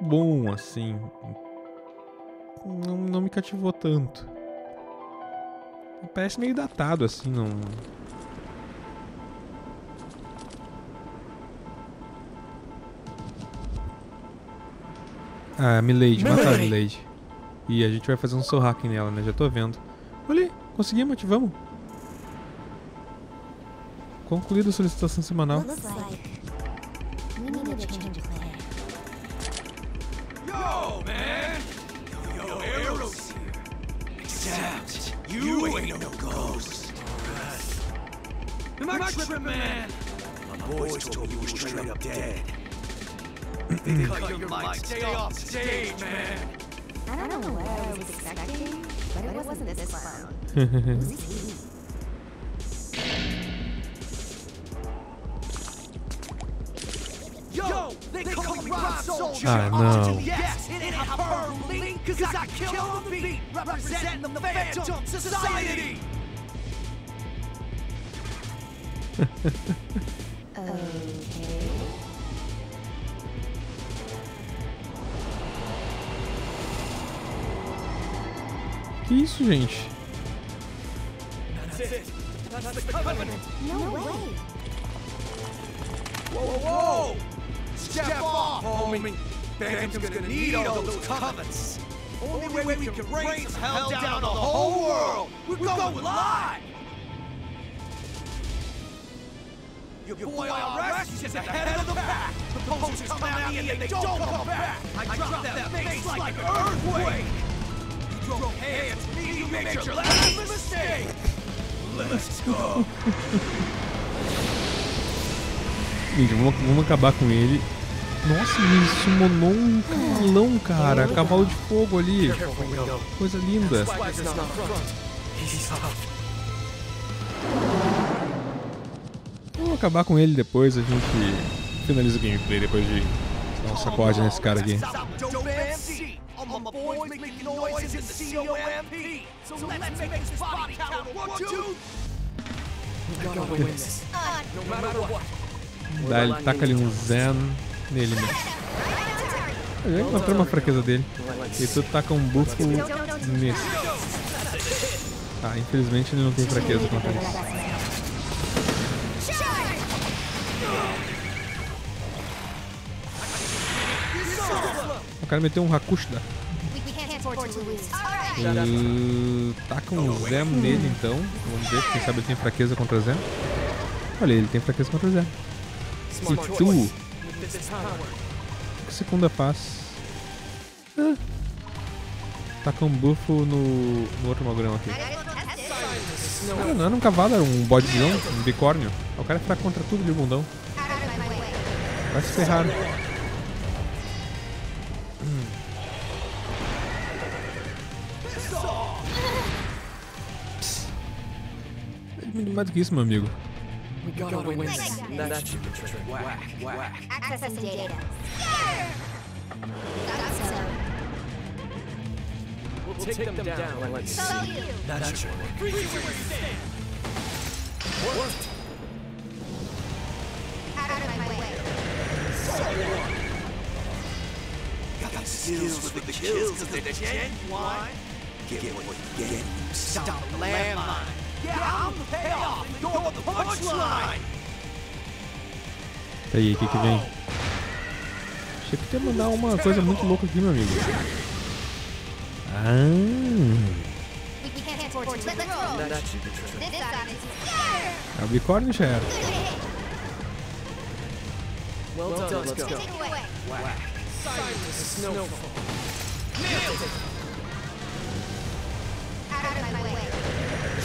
bom, assim. Não, não me cativou tanto. Parece meio datado, assim, não... Ah, Milady, mata a Milady. E a gente vai fazer um soul hacking nela, né? Já tô vendo. Olha, aí, conseguimos, ativamos. Concluída a solicitação semanal. Society. Okay. Que isso, gente? That's it. That's the covenant. No way. Whoa, whoa, whoa! Step off, homie! Phantom's gonna need all those covenants. Only way we can rain some hell down on the whole world. We're going live. Your boy RS is just ahead of the pack. The posters come at me and they don't come back. I drop that face like an earthquake. You drove hands to me, you made your last mistake. Let's go. Gente, vamos, vamos acabar com ele. Nossa, ele summonou um cavalão, cara. Cavalo de fogo ali. Coisa linda. Vamos acabar com ele depois. A gente finaliza o gameplay depois de dar um sacode nesse cara aqui. Dá, ele taca ali um Zen nele mesmo. Já encontrou uma fraqueza dele. E tu taca um buffo nesse. Tá, infelizmente ele não tem fraqueza contra isso. O cara meteu um Hakushida. Uh, taca um Zé nele então. Vamos ver, quem sabe ele tem fraqueza contra Zé. Olha, ele tem fraqueza contra Zé. E tu? Segunda faz? Ah. Taca um bufo no, no outro holograma aqui. Não, não era um cavalo, era um bodezão, um bicórnio. O cara fraco contra tudo de bundão. Vai se ferrar. Hum. É mais do que isso, meu amigo. We gotta win this. That should be trick. Whack, whack. Accessing data. That's so. We'll take them down and let's see. That should work. Out of my way. Got skills with the kills because they're genuine. Get what you get. Stop the landmine. Tá aí, o que que vem? Achei que ia mandar uma coisa muito louca aqui, meu amigo. Ah, é o bicórnio já era. Well done. Let's go. Take it away. Snowfall. Out of my way.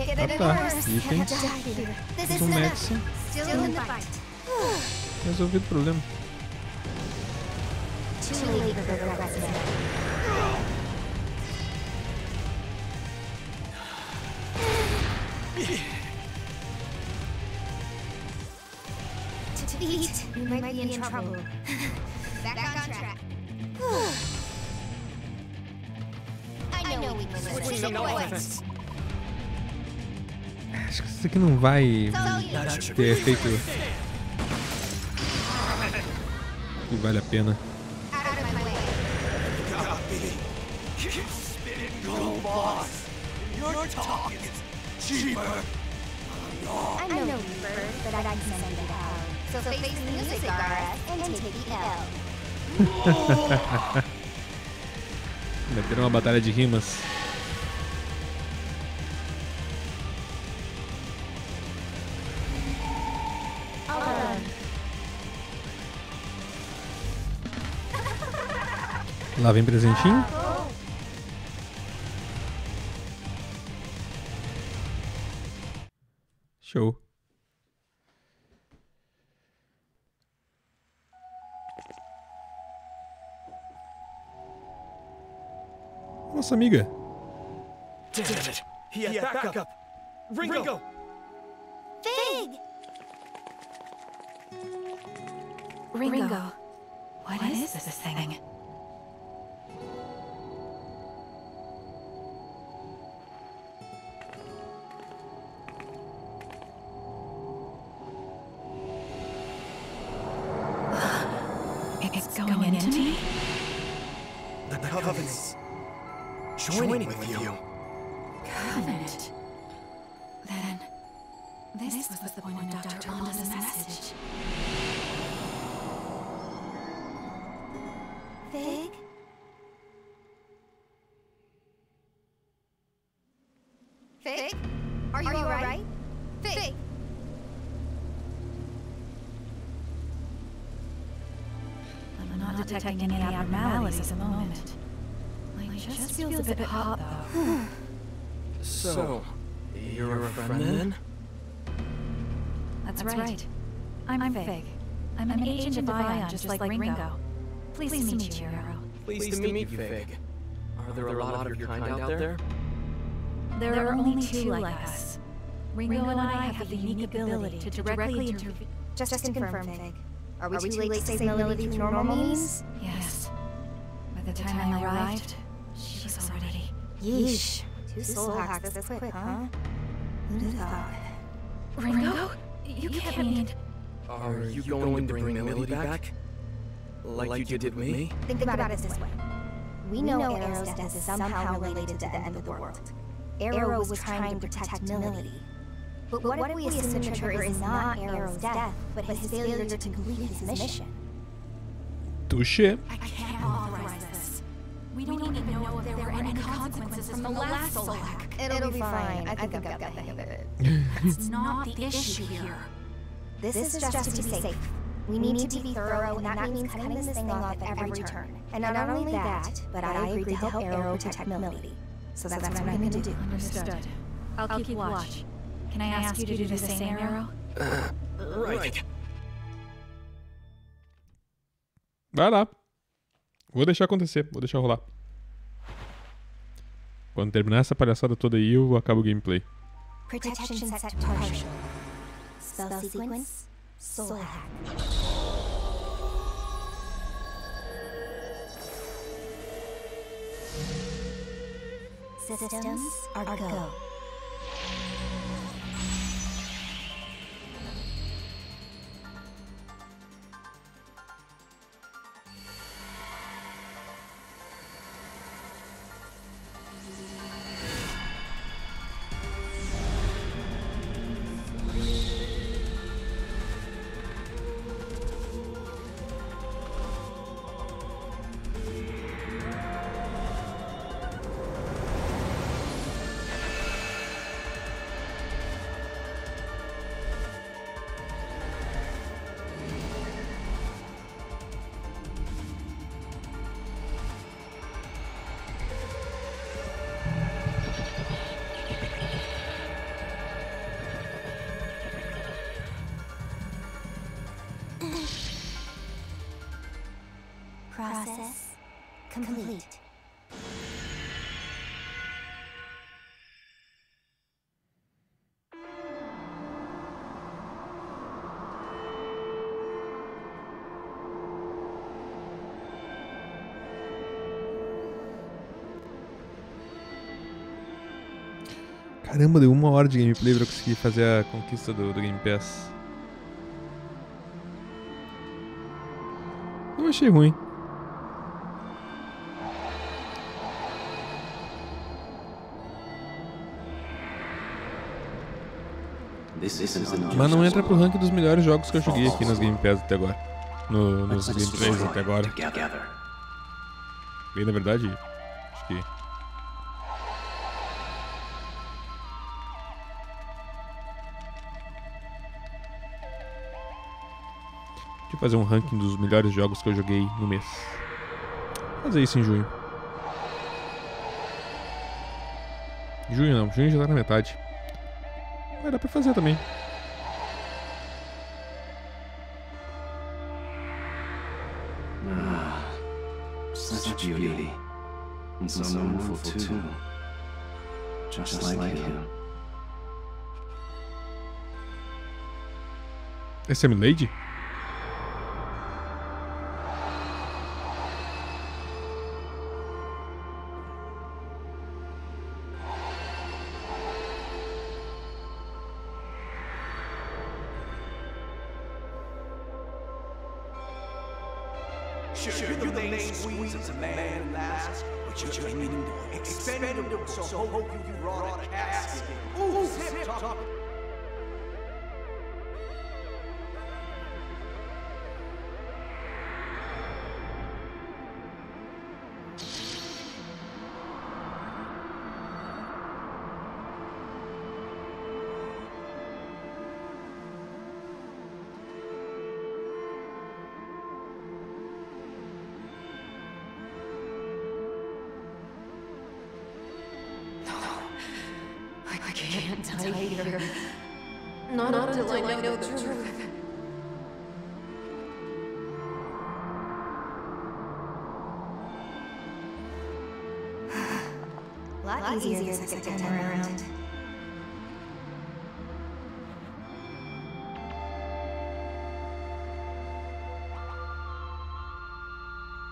Ah tá, item. This Fiz is um enough. Max. Still in the fight. Resolvido o problema. Eat, you might be in trouble. Back on track. I know we can Take to offense. Acho que isso aqui não vai ter efeito que vale a pena. Out of my way. Copy. Keep Lá vem presentinho. Show. Nossa amiga. Damn it. He had backup. Ringo. Fig! Ringo. What is this thing? Covenant's joining with you. Covenant. Then, this was the point of Dr. Londa's message. Fig? Fig? Are you alright? Fig! I'm not detecting any abnormalities at the moment. Like, just feels a bit hot, though. So, you're a friend then? That's right. right. I'm Fig. I'm an agent of Ion, just like Ringo. Pleased to meet you, Hero. Pleased to meet you, Fig. Are there a lot of your kind out there? There are only two like us. Ringo and I have the unique ability to directly intervene. Just, to confirm, Fig. Are we, too late to save Melody through normal means? Yes. By the time I arrived, she was already. Yeesh. Two soul hacks this quick, huh? Who'd have thought? Ringo? You can't mean... Are you going to bring Millie back? Like you did with me? Think about it this way. We know Arrow's death is somehow related to the end of the world. Arrow was trying to protect Millie. But what if we assume the trigger is not Arrow's death, but his failure to complete his mission? Touché. I can't authorize this. We don't even know if there were any consequences from the last soul hack. It'll be fine. I think I've got the hang of it. That's not the issue here. This is just to be safe. We need to be thorough, and that means cutting this thing off at every turn. And not only that, but I agreed to help Arrow protect Millie. So that's that's what I'm going to do. Understood. I'll, keep watch. Can I ask you to do the same, Arrow? Right. Vai lá. Vou deixar acontecer, vou deixar rolar. Quando terminar essa palhaçada toda aí, eu acabo o gameplay. Protection set partial. Spell sequence, soul hack. Systems are go. Caramba, deu uma hora de gameplay pra eu conseguir fazer a conquista do, do Game Pass. Não achei ruim. Mas não entra pro ranking dos melhores jogos que eu joguei aqui nas Game Pass até agora. No, nos gameplays até agora. Bem, na verdade, fazer um ranking dos melhores jogos que eu joguei no mês. Vou fazer isso em junho. Junho não, junho já tá na metade. Mas dá pra fazer também. Such beauty. And so mournful too. Just like him. Esse é Milady?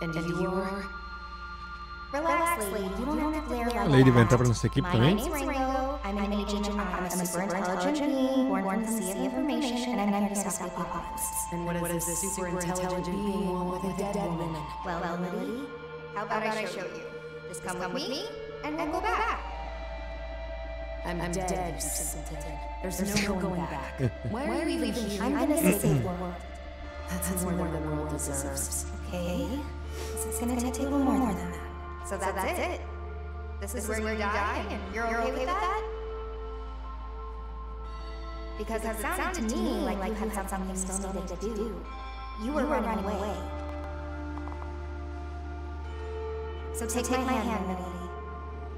And you are Relax, lady. You don't have to glare like A Lady vai that. entrar pra nossa equipe My também? name's Ringo. I'm an agent. I'm, I'm a super intelligent being born from the sea of information, and I'm here to stop the apocalypse. And what is this super intelligent being want with a dead woman? Well, well, Lily, how about I show you? Just come with me, and we'll go back. I'm, I'm dead, you simpleton. There's, no, going back. Why are you even here? I'm gonna save the world. That's more than the world deserves. Okay? This is gonna take a little more than that. So that's, it. This is where you die, and you're okay with that? Because it sounded to me like you had something you still needed to do. You were running away. So take, take my hand, Lily,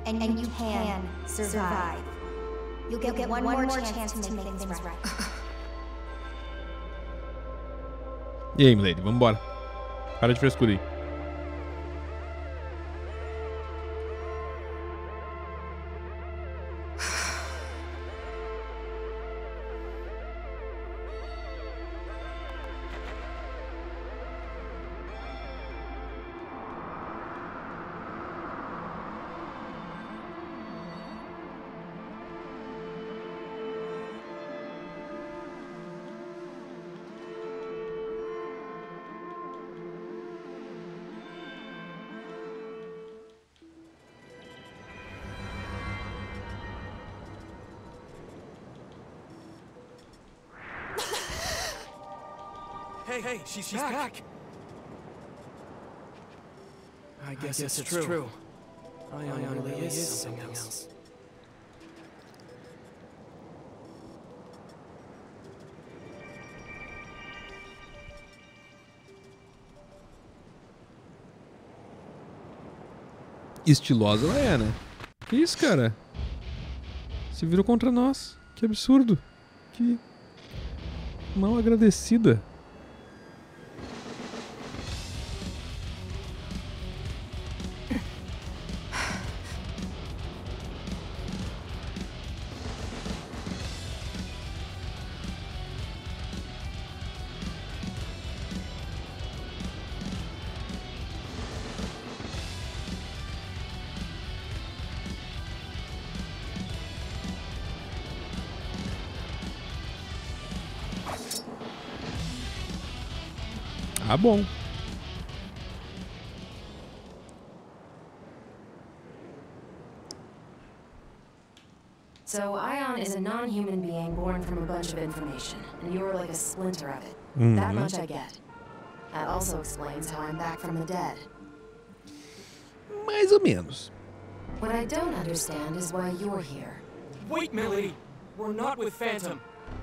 and, and you can survive. You'll get, one, more chance to make things right. E aí, Milady, vambora. Para de frescura aí. Hey, hey, she's, back. I guess, it's, true. Ion, really, is something else. Estilosa ela é, né? Que isso, cara? Se virou contra nós. Que absurdo. Que mal agradecida. Ah, bom. So, Ion is a non human being born from a bunch of information, and you're like a splinter of it. Mhm. That much I get. That also explains how I'm back from the dead. Mais ou menos. What I don't understand is why you're here. Wait, Melody! We're not with Phantom.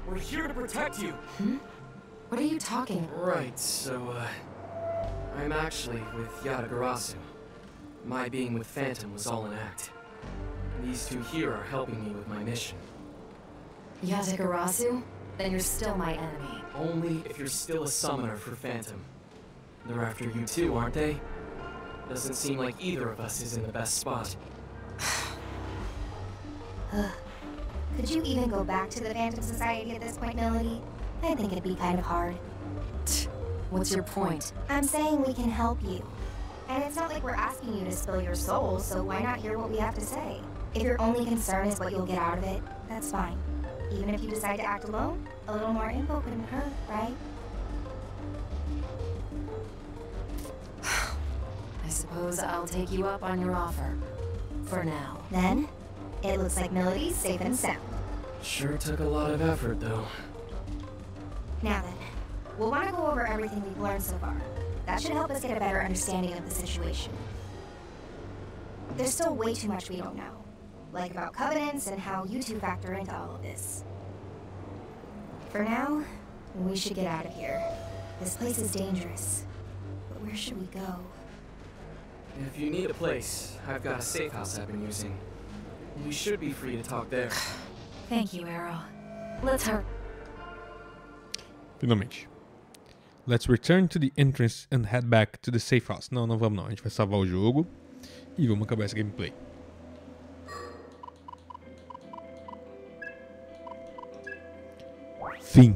We're here to protect you. What are you talking about? Right, so, uh. I'm actually with Yatagarasu. My being with Phantom was all an act. These two here are helping me with my mission. Yatagarasu? Then you're still my enemy. Only if you're still a summoner for Phantom. They're after you too, aren't they? Doesn't seem like either of us is in the best spot. Could you even go back to the Phantom Society at this point, Melody? I think it'd be kind of hard. What's your point? I'm saying we can help you. And it's not like we're asking you to spill your soul, so why not hear what we have to say? If your only concern is what you'll get out of it, that's fine. Even if you decide to act alone, a little more info couldn't hurt, right? I suppose I'll take you up on your offer. For now. Then, it looks like Melody's safe and sound. Sure took a lot of effort, though. Now then, we'll want to go over everything we've learned so far. That should help us get a better understanding of the situation. There's still way too much we don't know, like about covenants and how you two factor into all of this. For now, we should get out of here. This place is dangerous. But where should we go? If you need a place, I've got a safe house I've been using. We should be free to talk there. Thank you, Arrow. Let's hurry. Finalmente. Let's return to the entrance and head back to the safe house. Não, não vamos não. A gente vai salvar o jogo e vamos acabar essa gameplay. Fim.